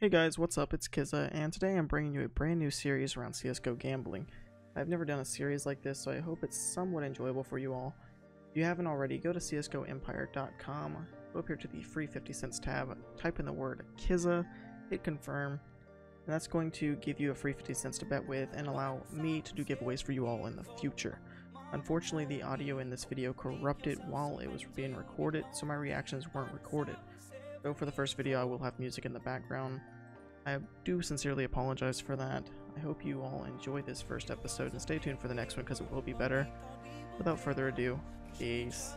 Hey guys, what's up? It's Kizha, and today I'm bringing you a brand new series around CSGO gambling. I've never done a series like this, so I hope it's somewhat enjoyable for you all. If you haven't already, go to csgoempire.com, go up here to the free 50 cents tab, type in the word Kizha, hit confirm, and that's going to give you a free 50 cents to bet with and allow me to do giveaways for you all in the future. Unfortunately, the audio in this video corrupted while it was being recorded, so my reactions weren't recorded. So for the first video I will have music in the background. I do sincerely apologize for that. I hope you all enjoy this first episode and stay tuned for the next one because it will be better. Without further ado, peace.